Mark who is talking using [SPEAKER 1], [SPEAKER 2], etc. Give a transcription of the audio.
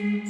[SPEAKER 1] Oh.